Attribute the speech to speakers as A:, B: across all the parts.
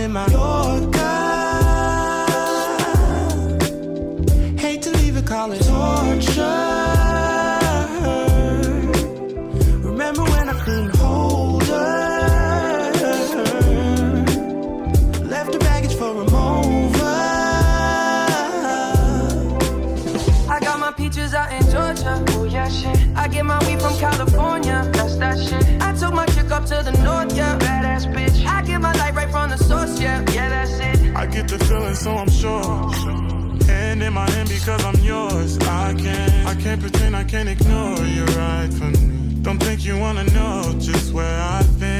A: In my Yorker. Hate to leave it, call it torture. Remember when I couldn't hold her? Left the baggage for a mover.
B: I got my peaches out in Georgia. Oh yeah, shit. I get my weed from California. That's that shit. I took my chick up to the north, yeah. Badass bitch. My light right from the source, yeah. Yeah, that's it.
C: I get the feeling, so I'm sure. Hand in my hand because I'm yours. I can't, I can't pretend, I can't ignore you right from me. Don't think you wanna know just where I've been.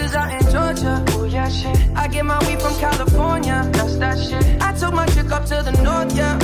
B: Peaches out in Georgia. Oh yeah, shit. I get my weed from California. That's that shit. I took my chick up to the north, yeah.